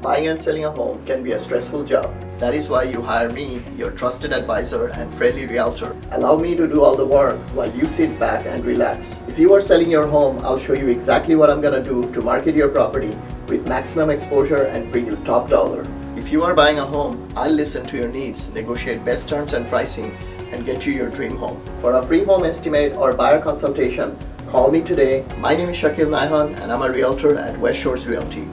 Buying and selling a home can be a stressful job. That is why you hire me, your trusted advisor and friendly realtor. Allow me to do all the work while you sit back and relax. If you are selling your home, I'll show you exactly what I'm gonna do to market your property with maximum exposure and bring you top dollar. If you are buying a home, I'll listen to your needs, negotiate best terms and pricing, and get you your dream home. For a free home estimate or buyer consultation, call me today. My name is Shakil Naihan and I'm a realtor at West Shores Realty.